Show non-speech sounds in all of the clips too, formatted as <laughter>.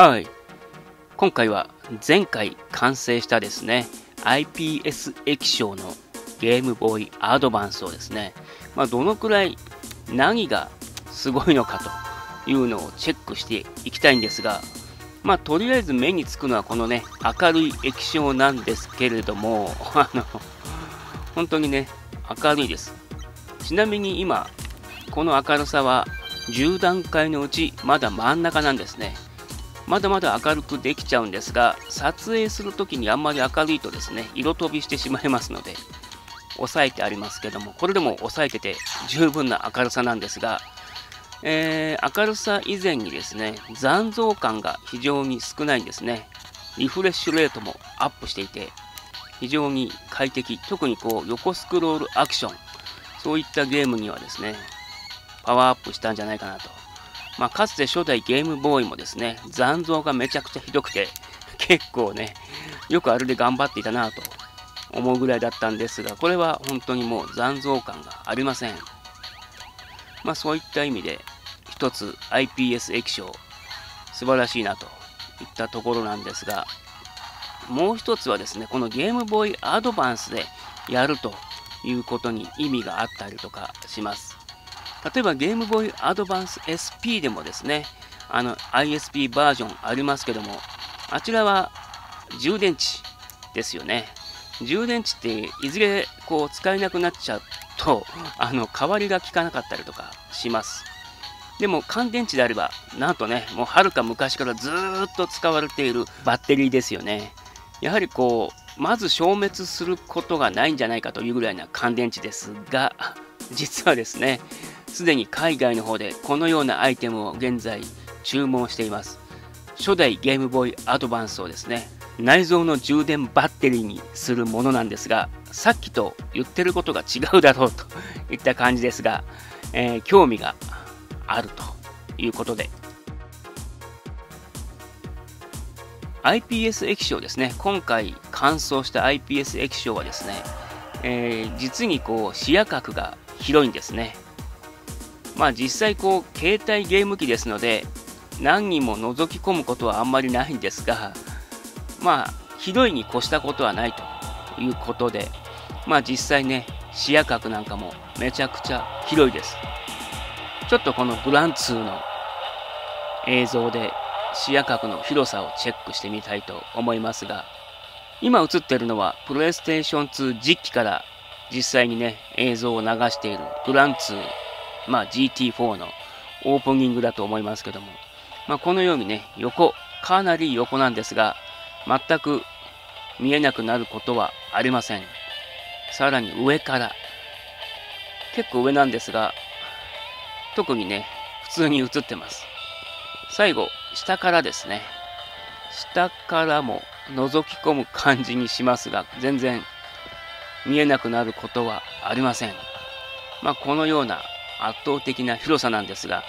はい。今回は前回完成したですね、IPS 液晶のゲームボーイアドバンスをですね、まあ、どのくらい何がすごいのかというのをチェックしていきたいんですが、まあ、とりあえず目につくのはこのね、明るい液晶なんですけれども、<laughs> あの、本当にね、明るいです。ちなみに今、この明るさは10段階のうちまだ真ん中なんですね。まだまだ明るくできちゃうんですが、撮影するときにあんまり明るいとですね、色飛びしてしまいますので、抑えてありますけども、これでも抑えてて十分な明るさなんですが、えー、明るさ以前にですね、残像感が非常に少ないんですね。リフレッシュレートもアップしていて、非常に快適、特にこう横スクロールアクション、そういったゲームにはですね、パワーアップしたんじゃないかなとまあ、かつて初代ゲームボーイもですね、残像がめちゃくちゃひどくて、<laughs> 結構ね、よくあれで頑張っていたなと思うぐらいだったんですが、これは本当にもう残像感がありません。まあそういった意味で、一つ iPS 液晶、素晴らしいなといったところなんですが、もう一つはですね、このゲームボーイアドバンスでやるということに意味があったりとかします。例えばゲームボーイアドバンス SP でもですね、あの ISP バージョンありますけども、あちらは充電池ですよね。充電池っていずれこう使えなくなっちゃうと、あの代わりが効かなかったりとかします。でも乾電池であれば、なんとね、もうはるか昔からずっと使われているバッテリーですよね。やはりこう、まず消滅することがないんじゃないかというぐらいな乾電池ですが、実はですね、すでに海外の方でこのようなアイテムを現在注文しています。初代ゲームボーイアドバンスをですね、内蔵の充電バッテリーにするものなんですが、さっきと言ってることが違うだろうといった感じですが、えー、興味があるということで、iPS 液晶ですね、今回乾燥した iPS 液晶はですね、えー、実にこう視野角が広いんですね。まあ実際こう携帯ゲーム機ですので何人も覗き込むことはあんまりないんですがまあひどいに越したことはないということでまあ実際ね視野角なんかもめちゃくちゃ広いです。ちょっとこのグランツーの映像で視野角の広さをチェックしてみたいと思いますが今映ってるのはプレイステーション2実機から実際にね映像を流しているグランツーまあ、GT4 のオープニングだと思いますけども、まあ、このようにね、横、かなり横なんですが、全く見えなくなることはありません。さらに上から、結構上なんですが、特にね、普通に映ってます。最後、下からですね。下からも覗き込む感じにしますが、全然見えなくなることはありません。まあ、このような圧倒的な広さなんですが、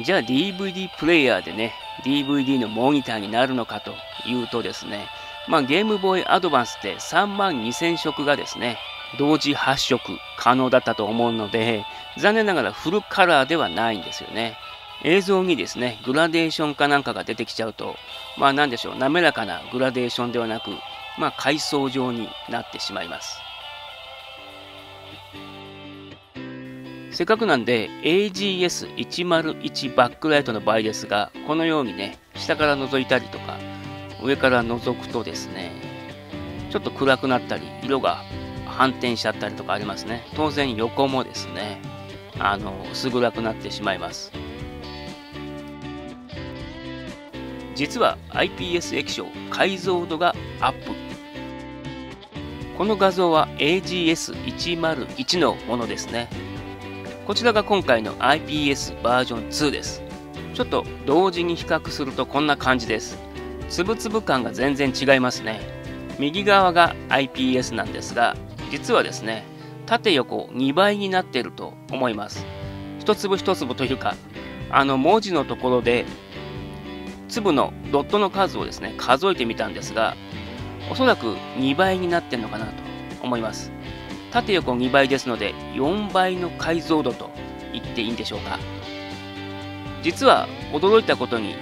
じゃあ DVD プレイヤーでね、DVD のモニターになるのかというとですね、まあ、ゲームボーイアドバンスって3万2000色がですね、同時発色可能だったと思うので、残念ながらフルカラーではないんですよね。映像にですね、グラデーションかなんかが出てきちゃうと、まあなんでしょう、滑らかなグラデーションではなく、まあ階層状になってしまいます。せっかくなんで AGS101 バックライトの場合ですが、このようにね、下から覗いたりとか、上から覗くとですね、ちょっと暗くなったり、色が反転しちゃったりとかありますね。当然横もですね、あの、薄暗くなってしまいます。実は IPS 液晶解像度がアップ。この画像は AGS101 のものですね。こちらが今回の IPS バージョン2です。ちょっと同時に比較するとこんな感じです。つぶつぶ感が全然違いますね。右側が IPS なんですが、実はですね、縦横2倍になっていると思います。一粒一粒というか、あの文字のところで粒のドットの数をですね、数えてみたんですが、おそらく2倍になってるのかなと思います。縦横2倍ですので4倍の解像度と言っていいんでしょうか実は驚いたことに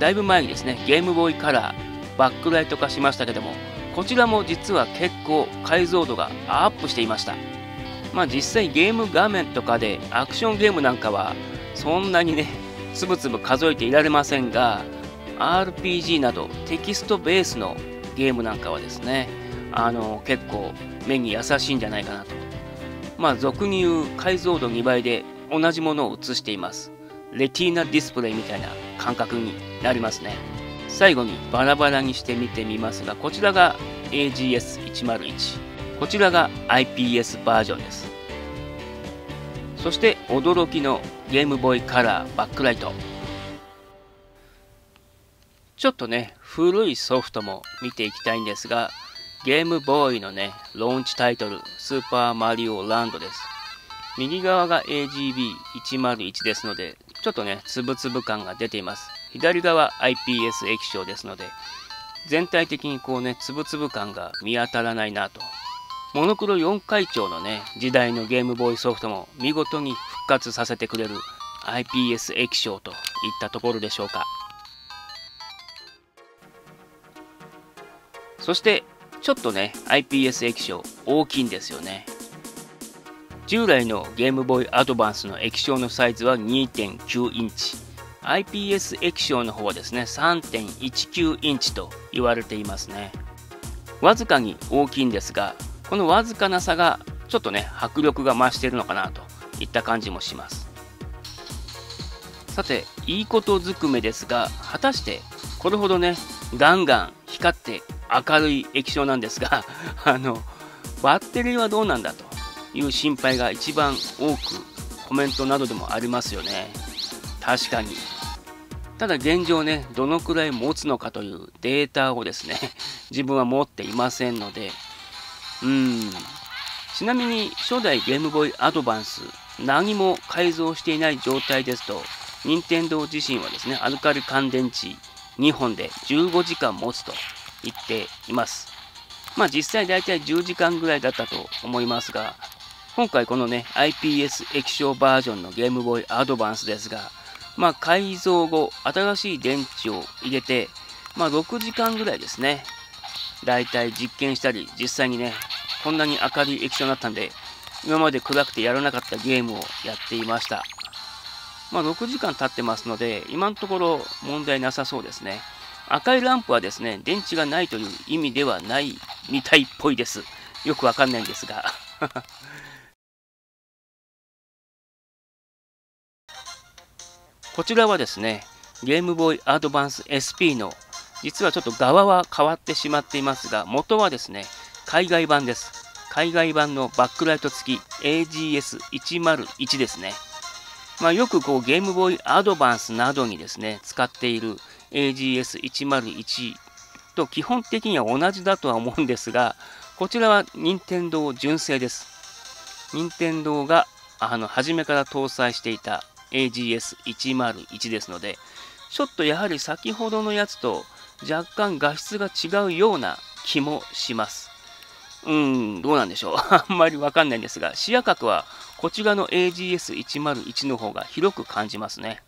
だいぶ前にですね、ゲームボーイカラー、バックライト化しましたけども、こちらも実は結構解像度がアップしていました。まあ実際ゲーム画面とかでアクションゲームなんかはそんなにね、つぶつぶ数えていられませんが、RPG などテキストベースのゲームなんかはですね、あの結構目に優しいんじゃないかなと。まあ俗に言う解像度2倍で同じものを映しています。レティーナディスプレイみたいな感覚になりますね。最後にバラバラにして見てみますが、こちらが AGS101。こちらが IPS バージョンです。そして驚きのゲームボーイカラーバックライト。ちょっとね、古いソフトも見ていきたいんですが、ゲームボーイのね、ローンチタイトル、スーパーマリオランドです。右側が AGB101 ですので、ちょっとね、つぶつぶ感が出ています。左側 IPS 液晶ですので、全体的にこうね、つぶつぶ感が見当たらないなと。モノクロ4回調のね、時代のゲームボーイソフトも見事に復活させてくれる IPS 液晶といったところでしょうか。そして、ちょっとね、IPS 液晶大きいんですよね。従来のゲームボーイアドバンスの液晶のサイズは2.9インチ。IPS 液晶の方はですね3.19インチと言われていますね。わずかに大きいんですがこのわずかな差がちょっとね迫力が増しているのかなといった感じもします。さていいことずくめですが果たしてこれほどねガンガン光って明るい液晶なんですが <laughs> あのバッテリーはどうなんだという心配が一番多くコメントなどでもありますよね。確かに。ただ現状ね、どのくらい持つのかというデータをですね、<laughs> 自分は持っていませんので、うん。ちなみに初代ゲームボーイアドバンス、何も改造していない状態ですと、任天堂自身はですね、アルカリ乾電池2本で15時間持つと言っています。まあ実際大体10時間ぐらいだったと思いますが、今回このね、IPS 液晶バージョンのゲームボーイアドバンスですが、まあ改造後、新しい電池を入れて、まあ6時間ぐらいですね。だいたい実験したり、実際にね、こんなに明るい液晶になったんで、今まで暗くてやらなかったゲームをやっていました。まあ6時間経ってますので、今のところ問題なさそうですね。赤いランプはですね、電池がないという意味ではないみたいっぽいです。よくわかんないんですが。<laughs> こちらはですね、ゲームボーイアドバンス SP の実はちょっと側は変わってしまっていますが、元はですね、海外版です。海外版のバックライト付き AGS101 ですね。まあ、よくこうゲームボーイアドバンスなどにですね、使っている AGS101 と基本的には同じだとは思うんですが、こちらは任天堂純正です。任天堂があの初めから搭載していた AGS101 ですので、ちょっとやはり先ほどのやつと若干画質が違うような気もします。うん、どうなんでしょう。<laughs> あんまりわかんないんですが、視野角はこちらの AGS101 の方が広く感じますね。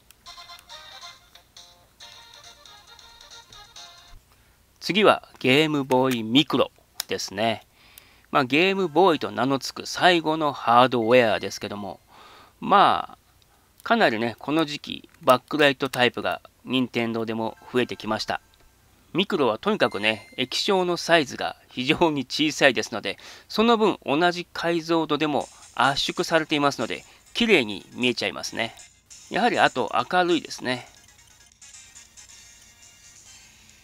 次はゲームボーイミクロですね。まあ、ゲームボーイと名の付く最後のハードウェアですけども、まあ、かなりね、この時期、バックライトタイプが任天堂でも増えてきました。ミクロはとにかくね、液晶のサイズが非常に小さいですので、その分同じ解像度でも圧縮されていますので、綺麗に見えちゃいますね。やはりあと明るいですね。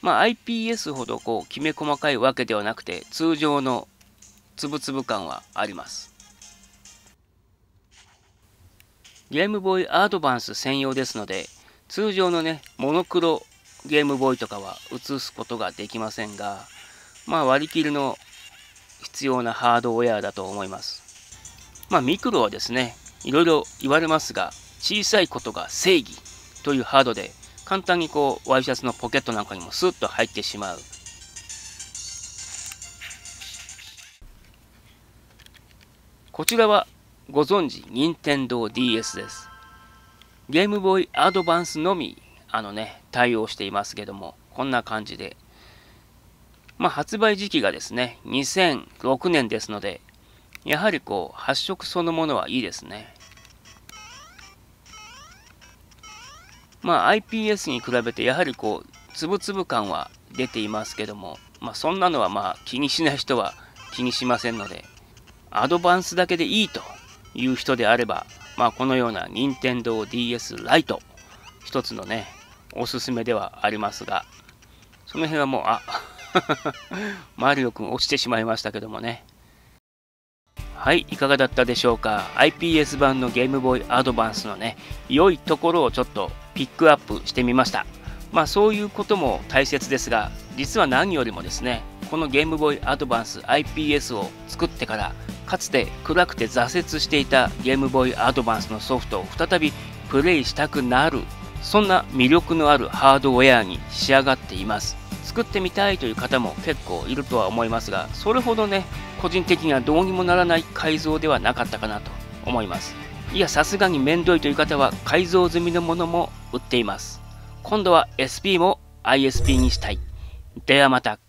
まあ、IPS ほどこうきめ細かいわけではなくて、通常のつぶつぶ感はあります。ゲームボーイアドバンス専用ですので、通常のね、モノクロゲームボーイとかは映すことができませんが、まあ割り切りの必要なハードウェアだと思います。まあミクロはですね、いろいろ言われますが、小さいことが正義というハードで、簡単にこうワイシャツのポケットなんかにもスッと入ってしまう。こちらはご存知、任天堂 DS です。ゲームボーイアドバンスのみあのね、対応していますけども、こんな感じで。まあ、発売時期がですね、2006年ですので、やはりこう、発色そのものはいいですね。まあ、IPS に比べて、やはりこう、つぶつぶ感は出ていますけども、まあ、そんなのはまあ、気にしない人は気にしませんので、アドバンスだけでいいという人であれば、まあ、このような Nintendo DS Lite、一つのね、おすすめではありますが、その辺はもう、あ <laughs> マリオくん落ちてしまいましたけどもね。はい、いかがだったでしょうか ?iPS 版のゲームボーイアドバンスのね、良いところをちょっとピックアップしてみました。まあそういうことも大切ですが、実は何よりもですね、このゲームボーイアドバンス IPS を作ってから、かつて暗くて挫折していたゲームボーイアドバンスのソフトを再びプレイしたくなる、そんな魅力のあるハードウェアに仕上がっています。作ってみたいという方も結構いるとは思いますが、それほどね、個人的にはどうにもならない改造ではなかったかなと思います。いや、さすがにめんどいという方は改造済みのものも売っています。今度は SP も ISP にしたい。ではまた。